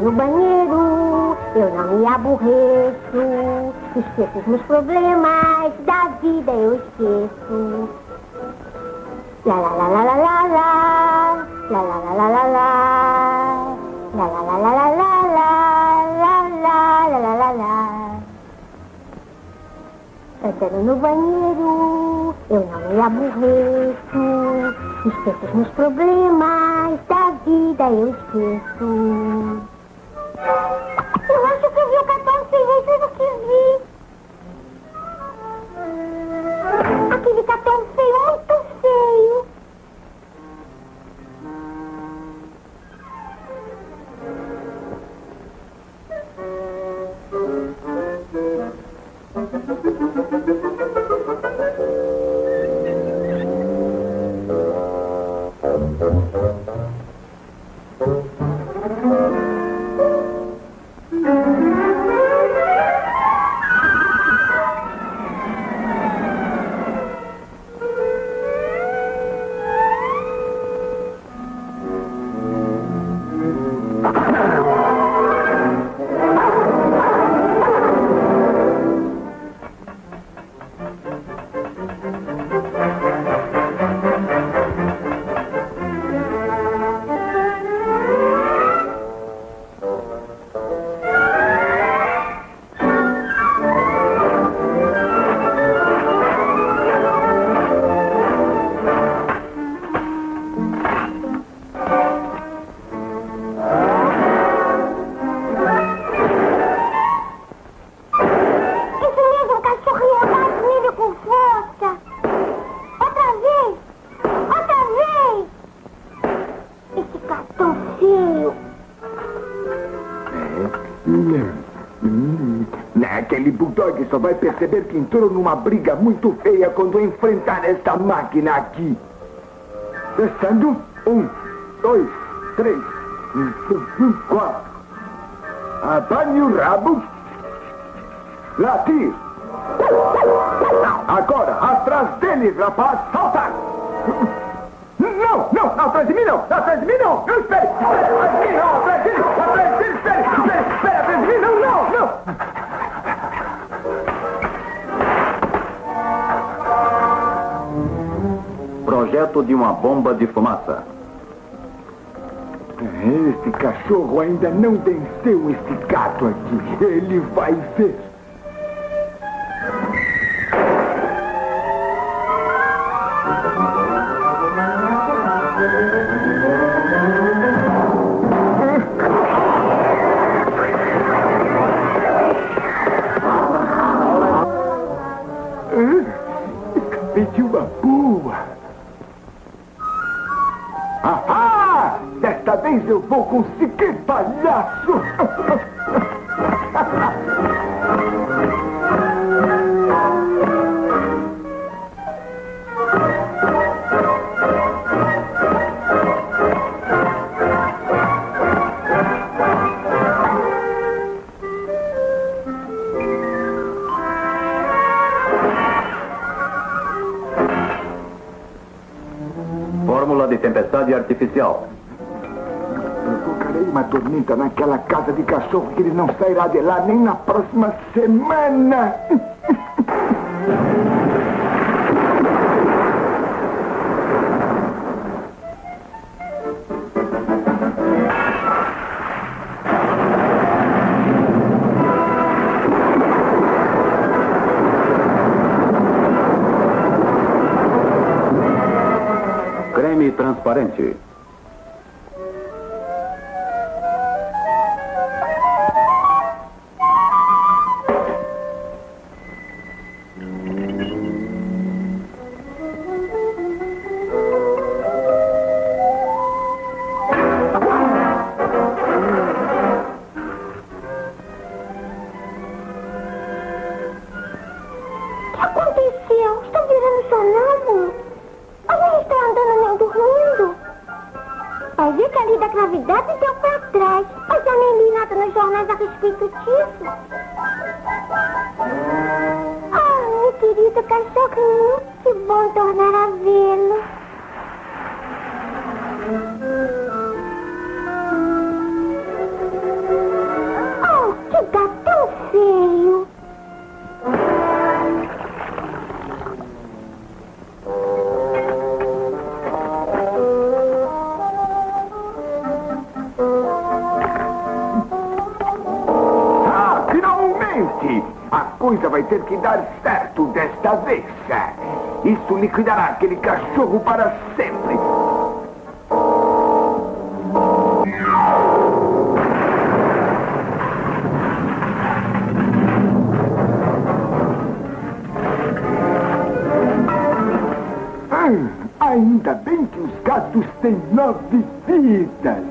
No banheiro eu não me aborreço. Esqueço os meus problemas, da vida eu esqueço. La la la la la la la, la la la la la la, la la la la la la la, la la la la la. No banheiro, eu não me aborreço. Esqueço os meus problemas, da vida eu esqueço. Eu acho que eu vi o cartão feio, foi o que vi. Aquele cartão feio, muito feio. Isso Aquele bulldog só vai perceber que entrou numa briga muito feia quando enfrentar essa máquina aqui. Testando. Um, dois, três, quatro. Abane o rabo. Latir. Agora, atrás dele, rapaz. Salta! Não, não, atrás de mim não, atrás de mim não, não espere, Projeto de uma bomba de fumaça. Esse cachorro ainda não venceu esse gato aqui, ele vai ver. Desta vez eu vou conseguir, palhaço! Fórmula de tempestade artificial. Provocarei uma tormenta naquela casa de cachorro que ele não sairá de lá nem na próxima semana. Creme transparente. Vai ver que a lei da gravidade deu para trás. Mas eu nem li nada nos jornais a respeito disso. Ah, meu querido cachorrinho, que bom tornar a vê-lo. Vai ter que dar certo desta vez. Isso liquidará aquele cachorro para sempre. Ainda bem que os gatos têm nove vidas.